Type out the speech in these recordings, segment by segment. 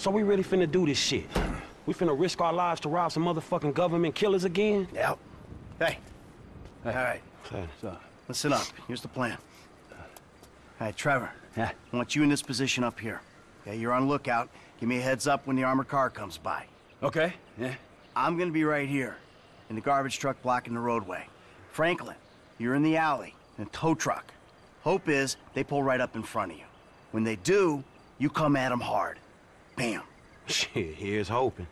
So we really finna do this shit? We finna risk our lives to rob some motherfucking government killers again? Yep. Hey. All right. Hey. So, listen up. Here's the plan. All right, Trevor. Yeah. I want you in this position up here. Okay, you're on lookout. Give me a heads up when the armored car comes by. Okay, yeah. I'm gonna be right here, in the garbage truck blocking the roadway. Franklin, you're in the alley, in a tow truck. Hope is they pull right up in front of you. When they do, you come at them hard. Bam. Shit, here's hoping.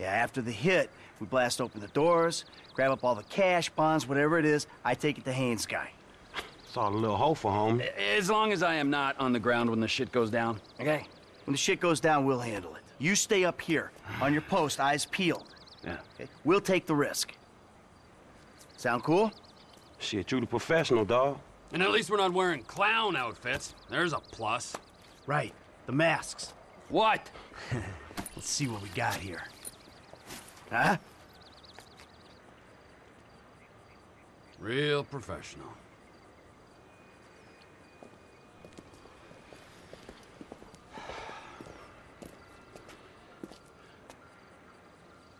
Yeah, after the hit, we blast open the doors, grab up all the cash, bonds, whatever it is. I take it to Haines guy. It's all a little hopeful, homie. As long as I am not on the ground when the shit goes down. Okay? When the shit goes down, we'll handle it. You stay up here, on your post, eyes peeled. Yeah. Okay? We'll take the risk. Sound cool? Shit, you the professional, dog. And at least we're not wearing clown outfits. There's a plus. Right. The masks. What? Let's see what we got here. Huh? Real professional.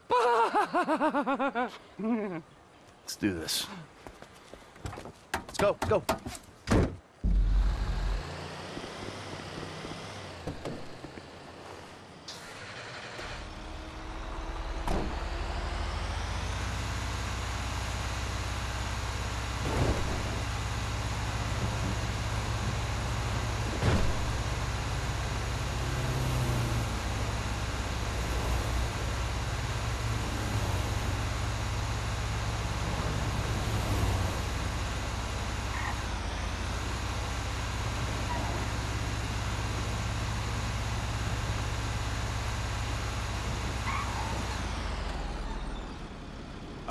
Let's do this. Let's go, let's go.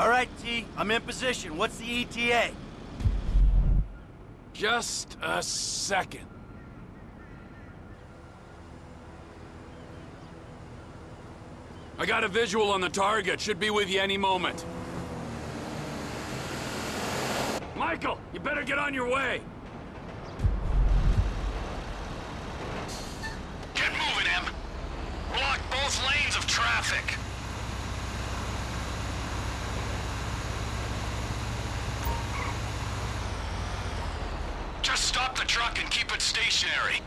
All right, T, I'm in position. What's the E ETA? Just a second. I got a visual on the target. Should be with you any moment. Michael, you better get on your way. Get moving, Em. Block both lanes of traffic. Just stop the truck and keep it stationary.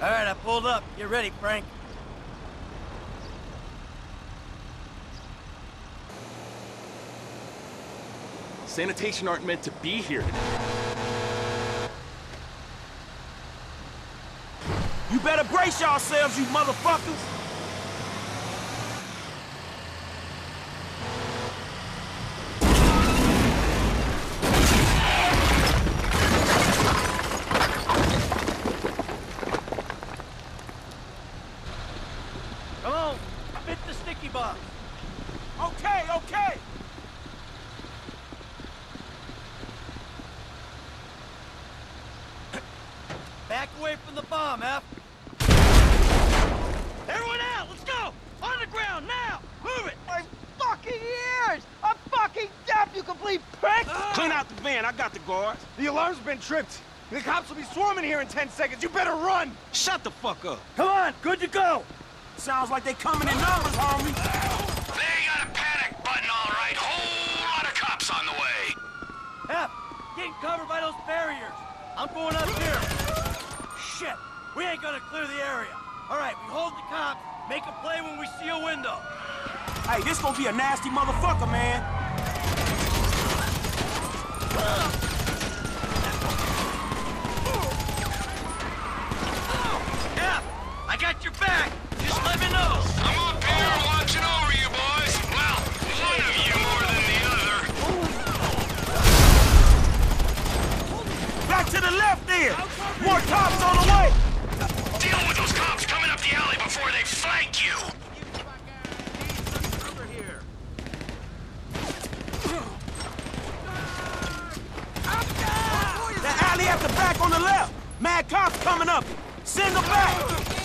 All right, I pulled up. Get ready, Frank. Sanitation aren't meant to be here today. You better brace yourselves, you motherfuckers! Come on, fit the sticky box. Okay, okay! Back away from the bomb, F. Everyone out! Let's go! On the ground, now! Move it! My fucking ears! I'm fucking deaf, you complete prick! Ah. Clean out the van, I got the guards. The alarm's been tripped. The cops will be swarming here in 10 seconds. You better run! Shut the fuck up. Come on, good to go! Sounds like they coming in numbers, homie. They got a panic button, all right. Whole lot of cops on the way. F, getting covered by those barriers. I'm going up here. Shit, we ain't gonna clear the area. All right, we hold the cops, make a play when we see a window. Hey, this gonna be a nasty motherfucker, man. F, I got your back. Let me know. I'm up here watching over you boys. Well, one of you more than the other. Back to the left there. More cops on the way. Deal with those cops coming up the alley before they flank you. The alley at the back on the left. Mad cops coming up. Send them back.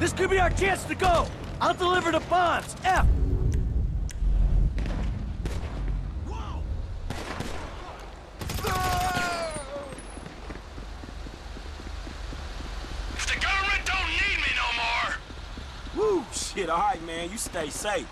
This could be our chance to go! I'll deliver the bombs! F! If the government don't need me no more, Woo, shit, all right, man. You stay safe.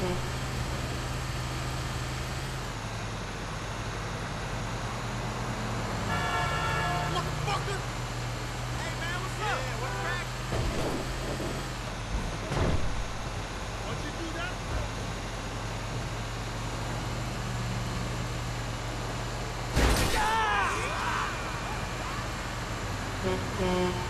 mm Mm-hmm.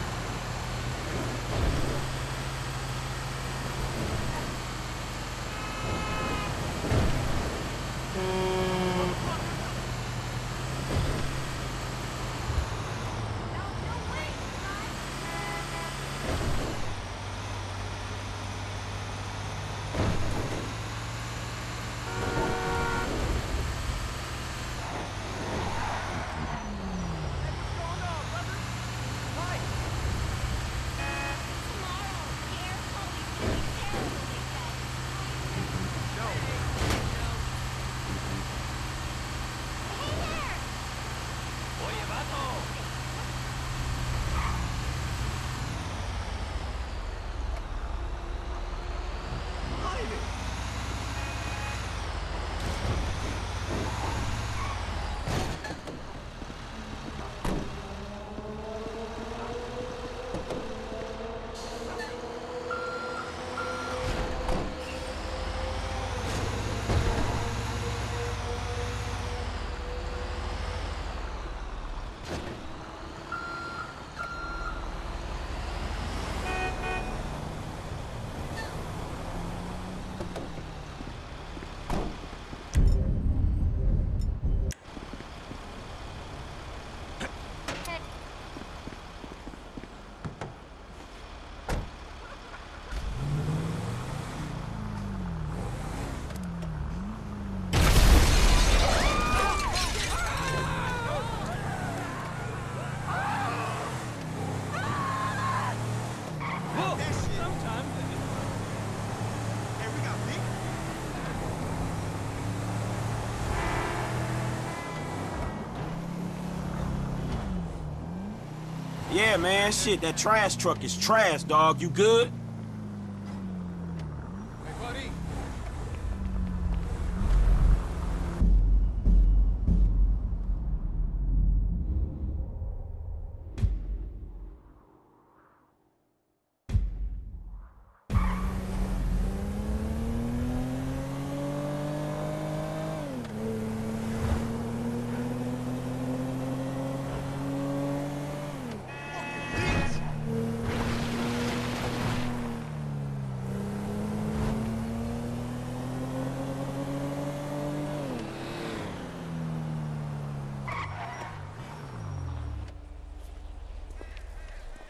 Man, shit, that trash truck is trash, dog. You good?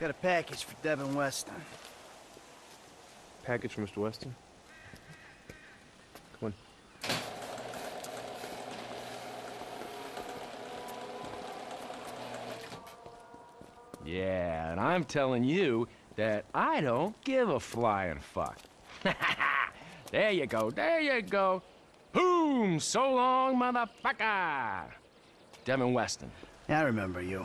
Got a package for Devin Weston. Package for Mr. Weston. Come on. Yeah, and I'm telling you that I don't give a flying fuck. there you go, there you go. Boom! So long, motherfucker! Devin Weston. Yeah, I remember you.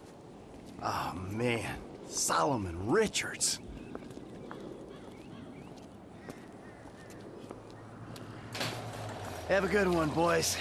Oh, man. Solomon Richards. Have a good one, boys.